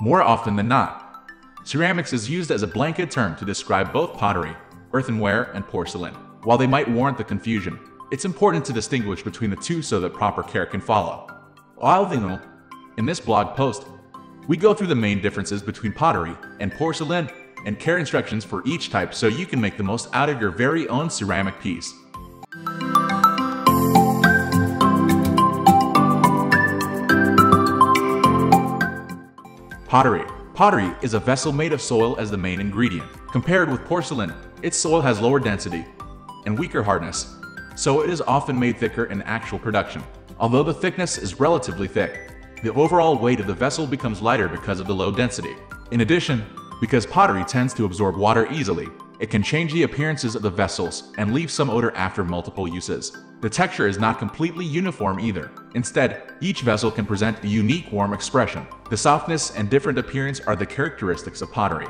more often than not. Ceramics is used as a blanket term to describe both pottery, earthenware, and porcelain. While they might warrant the confusion, it's important to distinguish between the two so that proper care can follow. While in this blog post, we go through the main differences between pottery and porcelain and care instructions for each type so you can make the most out of your very own ceramic piece. Pottery. Pottery is a vessel made of soil as the main ingredient. Compared with porcelain, its soil has lower density and weaker hardness, so it is often made thicker in actual production. Although the thickness is relatively thick, the overall weight of the vessel becomes lighter because of the low density. In addition, because pottery tends to absorb water easily, it can change the appearances of the vessels and leave some odor after multiple uses. The texture is not completely uniform either. Instead, each vessel can present a unique warm expression. The softness and different appearance are the characteristics of pottery.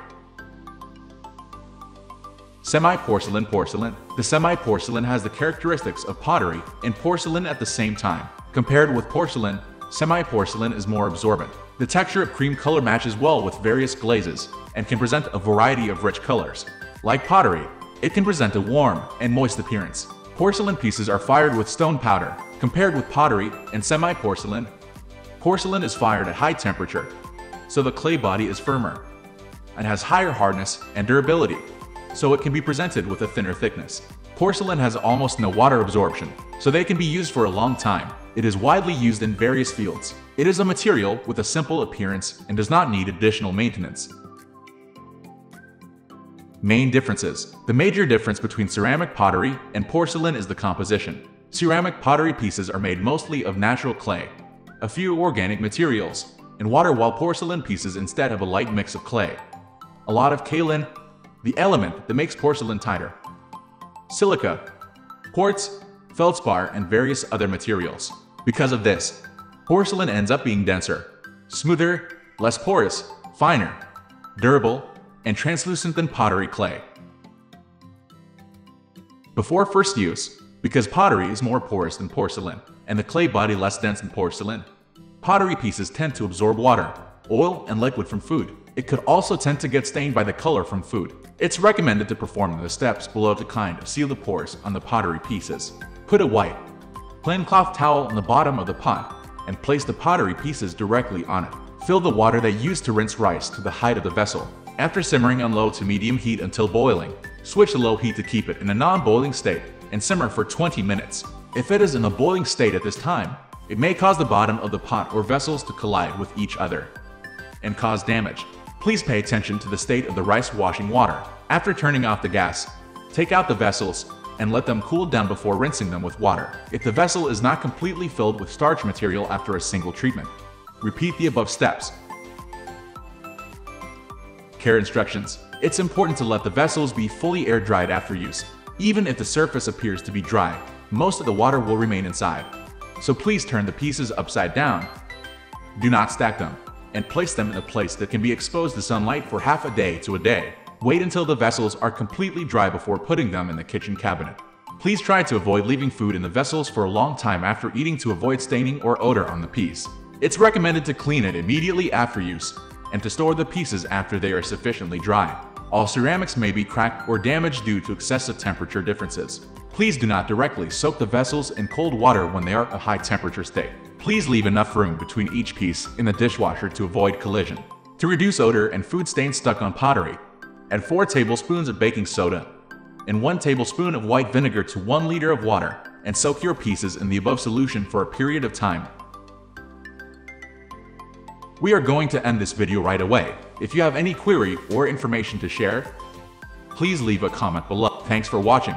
Semi-porcelain porcelain. The semi-porcelain has the characteristics of pottery and porcelain at the same time. Compared with porcelain, semi-porcelain is more absorbent. The texture of cream color matches well with various glazes and can present a variety of rich colors. Like pottery, it can present a warm and moist appearance. Porcelain pieces are fired with stone powder. Compared with pottery and semi-porcelain, porcelain is fired at high temperature, so the clay body is firmer and has higher hardness and durability, so it can be presented with a thinner thickness. Porcelain has almost no water absorption, so they can be used for a long time. It is widely used in various fields. It is a material with a simple appearance and does not need additional maintenance. Main differences. The major difference between ceramic pottery and porcelain is the composition. Ceramic pottery pieces are made mostly of natural clay, a few organic materials, and water while porcelain pieces instead have a light mix of clay, a lot of kaolin, the element that makes porcelain tighter, silica, quartz, feldspar, and various other materials. Because of this, porcelain ends up being denser, smoother, less porous, finer, durable, and translucent than pottery clay. Before first use, because pottery is more porous than porcelain, and the clay body less dense than porcelain, pottery pieces tend to absorb water, oil, and liquid from food. It could also tend to get stained by the color from food. It's recommended to perform the steps below to kind of seal the pores on the pottery pieces. Put a white, plain cloth towel on the bottom of the pot and place the pottery pieces directly on it. Fill the water they used to rinse rice to the height of the vessel after simmering on low to medium heat until boiling, switch to low heat to keep it in a non-boiling state and simmer for 20 minutes. If it is in a boiling state at this time, it may cause the bottom of the pot or vessels to collide with each other and cause damage. Please pay attention to the state of the rice washing water. After turning off the gas, take out the vessels and let them cool down before rinsing them with water. If the vessel is not completely filled with starch material after a single treatment, repeat the above steps Care instructions. It's important to let the vessels be fully air dried after use. Even if the surface appears to be dry, most of the water will remain inside. So please turn the pieces upside down. Do not stack them, and place them in a place that can be exposed to sunlight for half a day to a day. Wait until the vessels are completely dry before putting them in the kitchen cabinet. Please try to avoid leaving food in the vessels for a long time after eating to avoid staining or odor on the piece. It's recommended to clean it immediately after use and to store the pieces after they are sufficiently dry. All ceramics may be cracked or damaged due to excessive temperature differences. Please do not directly soak the vessels in cold water when they are a high temperature state. Please leave enough room between each piece in the dishwasher to avoid collision. To reduce odor and food stains stuck on pottery, add 4 tablespoons of baking soda and 1 tablespoon of white vinegar to 1 liter of water and soak your pieces in the above solution for a period of time we are going to end this video right away. If you have any query or information to share, please leave a comment below. Thanks for watching.